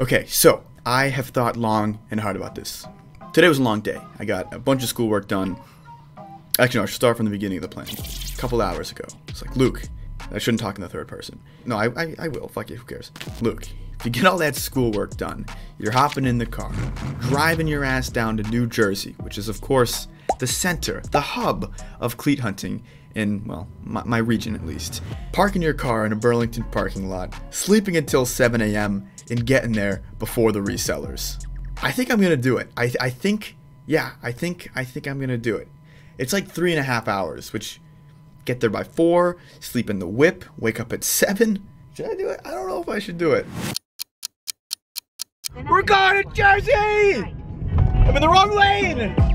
Okay, so I have thought long and hard about this. Today was a long day. I got a bunch of schoolwork done. Actually, no, I should start from the beginning of the plan. A couple hours ago. It's like, Luke, I shouldn't talk in the third person. No, I, I, I will. Fuck you, who cares? Luke, if you get all that schoolwork done, you're hopping in the car, driving your ass down to New Jersey, which is, of course, the center, the hub of cleat hunting in, well, my, my region at least. Parking your car in a Burlington parking lot, sleeping until 7 a.m., and getting there before the resellers. I think I'm gonna do it. I, I think, yeah, I think, I think I'm gonna do it. It's like three and a half hours, which get there by four, sleep in the whip, wake up at seven. Should I do it? I don't know if I should do it. We're going to Jersey! I'm in the wrong lane!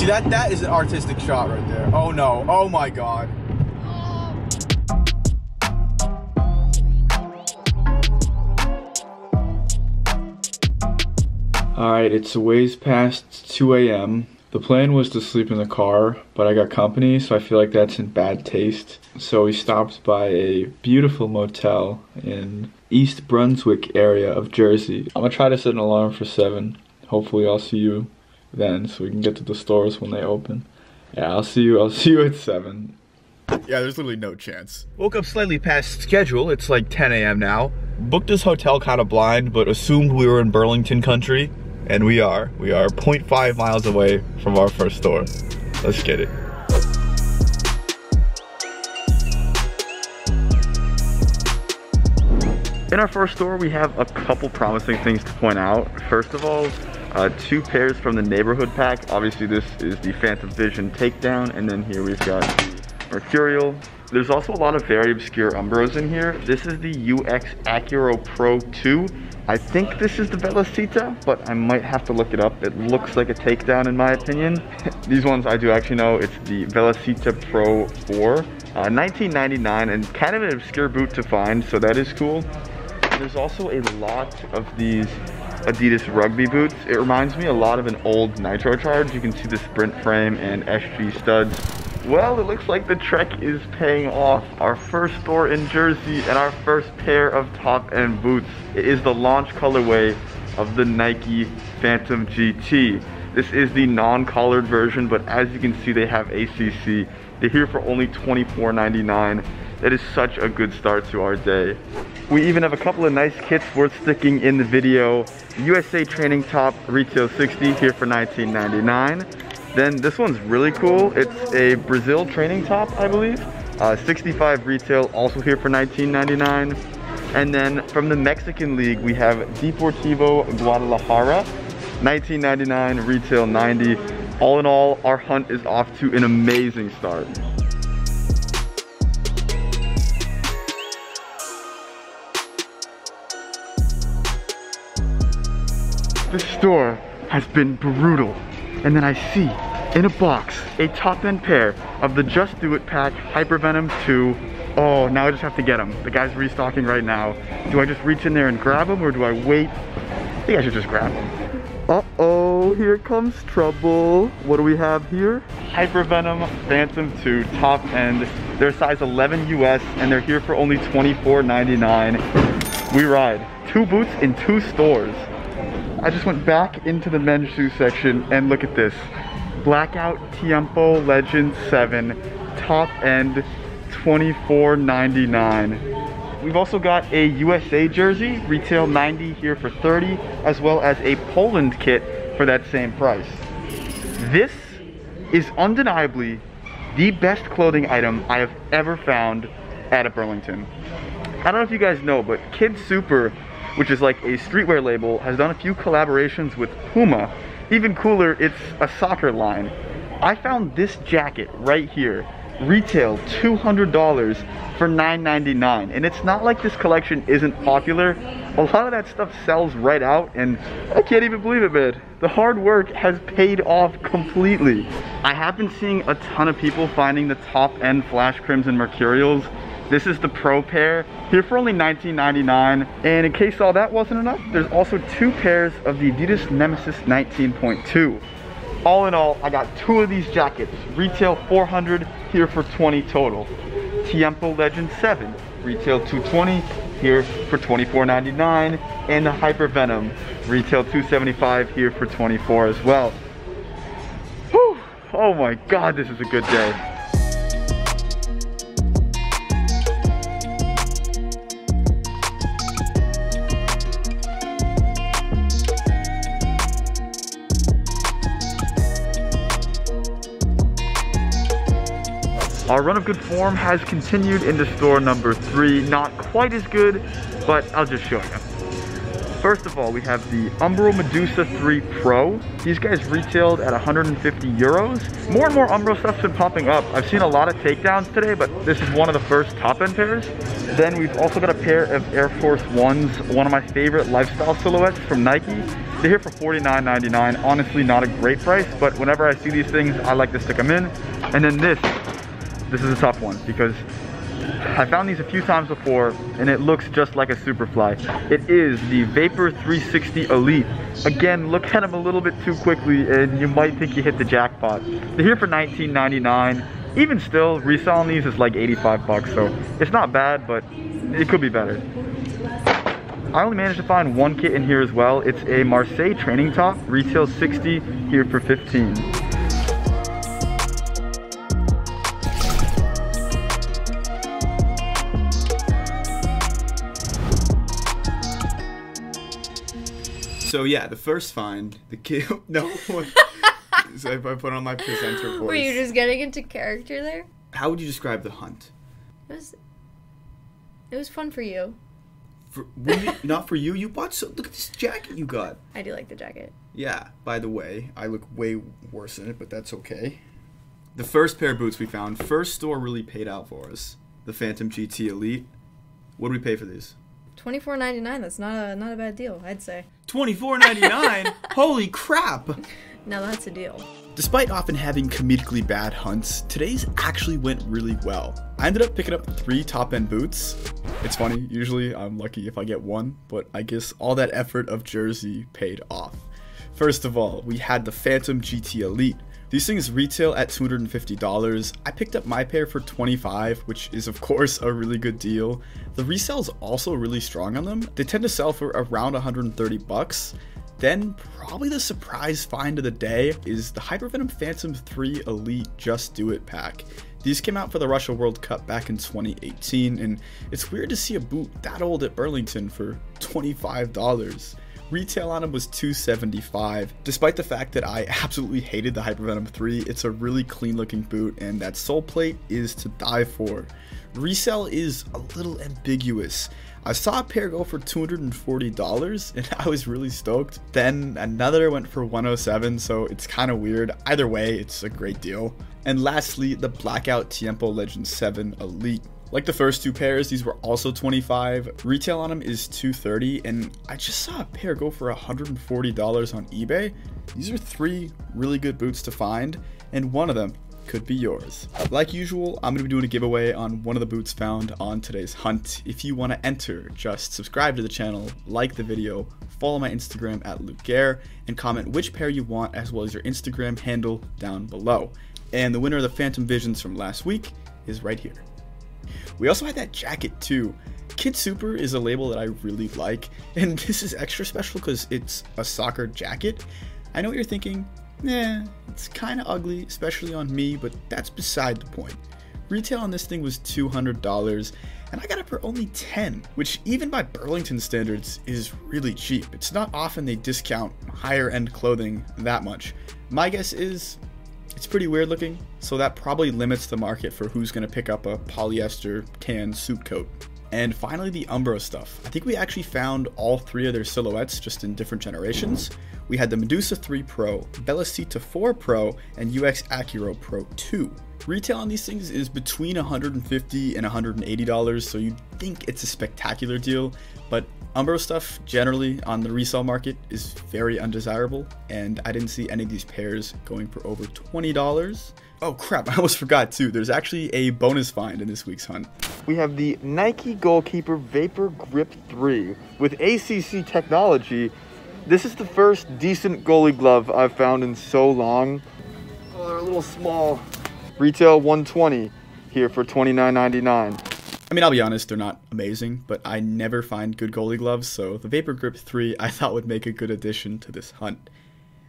See that that is an artistic shot right there. Oh no. Oh my god. Alright, it's a ways past 2 a.m. The plan was to sleep in the car, but I got company, so I feel like that's in bad taste. So we stopped by a beautiful motel in East Brunswick area of Jersey. I'm gonna try to set an alarm for 7. Hopefully I'll see you then so we can get to the stores when they open. Yeah, I'll see you I'll see you at 7. Yeah, there's literally no chance. Woke up slightly past schedule. It's like 10 a.m. now. Booked this hotel kind of blind, but assumed we were in Burlington country. And we are. We are 0.5 miles away from our first store. Let's get it. In our first store, we have a couple promising things to point out. First of all, uh, two pairs from the neighborhood pack. Obviously, this is the Phantom Vision Takedown, and then here we've got Mercurial. There's also a lot of very obscure Umbros in here. This is the UX Accuro Pro 2. I think this is the Velocita, but I might have to look it up. It looks like a takedown in my opinion. These ones I do actually know. It's the Velocita Pro 4. Uh, 1999 and kind of an obscure boot to find, so that is cool. There's also a lot of these Adidas rugby boots. It reminds me a lot of an old Nitro Charge. You can see the sprint frame and SG studs. Well, it looks like the trek is paying off. Our first store in Jersey and our first pair of top-end boots. It is the launch colorway of the Nike Phantom GT. This is the non-collared version, but as you can see, they have ACC. They're here for only $24.99. That is such a good start to our day. We even have a couple of nice kits worth sticking in the video. USA Training Top retail 60 here for $19.99. Then this one's really cool. It's a Brazil training top, I believe. Uh, 65 retail, also here for $19.99. And then from the Mexican League, we have Deportivo Guadalajara, $19.99, retail 90. All in all, our hunt is off to an amazing start. This store has been brutal. And then I see in a box a top end pair of the Just Do It pack Hypervenom 2. Oh, now I just have to get them. The guy's restocking right now. Do I just reach in there and grab them or do I wait? I think I should just grab them. Uh-oh, here comes trouble. What do we have here? Hypervenom Phantom 2 top end. They're size 11 US and they're here for only $24.99. We ride. Two boots in two stores. I just went back into the men's shoe section and look at this. Blackout Tiempo Legend 7, top end, $24.99. We've also got a USA jersey, retail 90 here for 30, as well as a Poland kit for that same price. This is undeniably the best clothing item I have ever found at a Burlington. I don't know if you guys know, but Kid Super which is like a streetwear label, has done a few collaborations with Puma. Even cooler, it's a soccer line. I found this jacket right here, retail $200 for $9.99. And it's not like this collection isn't popular. A lot of that stuff sells right out and I can't even believe it, man. The hard work has paid off completely. I have been seeing a ton of people finding the top end Flash Crimson Mercurials this is the Pro pair, here for only $19.99. And in case all that wasn't enough, there's also two pairs of the Adidas Nemesis 19.2. All in all, I got two of these jackets. Retail 400, here for 20 total. Tiempo Legend 7, retail 220, here for 24.99, and the Hyper Venom, retail 275, here for 24 as well. Whew. Oh my god, this is a good day. Our run of good form has continued into store number three. Not quite as good, but I'll just show you. First of all, we have the Umbro Medusa 3 Pro. These guys retailed at 150 euros. More and more Umbro stuff's been popping up. I've seen a lot of takedowns today, but this is one of the first top-end pairs. Then we've also got a pair of Air Force Ones, one of my favorite lifestyle silhouettes from Nike. They're here for $49.99. Honestly, not a great price, but whenever I see these things, I like to stick them in. And then this this is a tough one because I found these a few times before and it looks just like a Superfly. It is the Vapor 360 Elite. Again, look at them a little bit too quickly and you might think you hit the jackpot. They're here for $19.99. Even still, reselling these is like 85 bucks, so it's not bad, but it could be better. I only managed to find one kit in here as well. It's a Marseille training top, retail 60, here for 15. So yeah, the first find, the kid. No. so if I put on my presenter voice. Were you just getting into character there? How would you describe the hunt? It was. It was fun for you. For, you, not for you. You bought so. Look at this jacket you got. I do like the jacket. Yeah. By the way, I look way worse in it, but that's okay. The first pair of boots we found, first store really paid out for us. The Phantom GT Elite. What did we pay for these? Twenty four ninety nine. That's not a not a bad deal, I'd say. Twenty four ninety nine. Holy crap! Now that's a deal. Despite often having comedically bad hunts, today's actually went really well. I ended up picking up three top end boots. It's funny, usually I'm lucky if I get one, but I guess all that effort of Jersey paid off. First of all, we had the Phantom GT Elite, these things retail at $250. I picked up my pair for 25, which is of course a really good deal. The resale is also really strong on them. They tend to sell for around 130 bucks. Then probably the surprise find of the day is the Hypervenom Phantom 3 Elite Just Do It pack. These came out for the Russia World Cup back in 2018, and it's weird to see a boot that old at Burlington for $25. Retail on them was 275. Despite the fact that I absolutely hated the Hypervenom 3, it's a really clean looking boot and that sole plate is to die for. Resale is a little ambiguous. I saw a pair go for $240 and I was really stoked. Then another went for 107, so it's kind of weird. Either way, it's a great deal. And lastly, the Blackout Tiempo Legend 7 Elite. Like the first two pairs, these were also 25. Retail on them is 230 and I just saw a pair go for $140 on eBay. These are three really good boots to find and one of them could be yours. Like usual, I'm going to be doing a giveaway on one of the boots found on today's hunt. If you want to enter, just subscribe to the channel, like the video, follow my Instagram at Luke Gerr, and comment which pair you want as well as your Instagram handle down below. And the winner of the Phantom Visions from last week is right here. We also had that jacket too. Kid Super is a label that I really like, and this is extra special because it's a soccer jacket. I know what you're thinking, nah, it's kinda ugly, especially on me, but that's beside the point. Retail on this thing was $200, and I got it for only 10, which even by Burlington standards is really cheap. It's not often they discount higher end clothing that much. My guess is it's pretty weird looking, so that probably limits the market for who's going to pick up a polyester tan suit coat. And finally, the Umbro stuff. I think we actually found all three of their silhouettes just in different generations. We had the Medusa 3 Pro, Velocita 4 Pro, and UX Accuro Pro 2. Retail on these things is between 150 and $180, so you'd think it's a spectacular deal, but Umbro stuff generally on the resale market is very undesirable, and I didn't see any of these pairs going for over $20. Oh crap, I almost forgot too. There's actually a bonus find in this week's hunt. We have the Nike Goalkeeper Vapor Grip 3 with ACC technology This is the first decent goalie glove I've found in so long. Oh, they're a little small. Retail 120 here for $29.99. I mean, I'll be honest, they're not amazing, but I never find good goalie gloves, so the Vapor Grip 3 I thought would make a good addition to this hunt.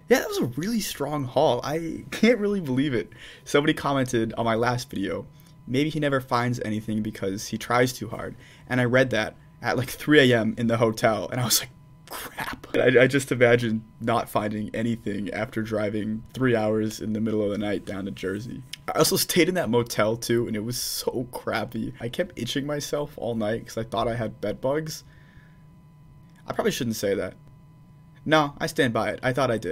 Yeah, that was a really strong haul. I can't really believe it. Somebody commented on my last video, maybe he never finds anything because he tries too hard. And I read that at like 3 a.m. in the hotel, and I was like, crap. I, I, just imagine not finding anything after driving three hours in the middle of the night down to Jersey. I also stayed in that motel too, and it was so crappy. I kept itching myself all night because I thought I had bed bugs. I probably shouldn't say that. No, I stand by it. I thought I did.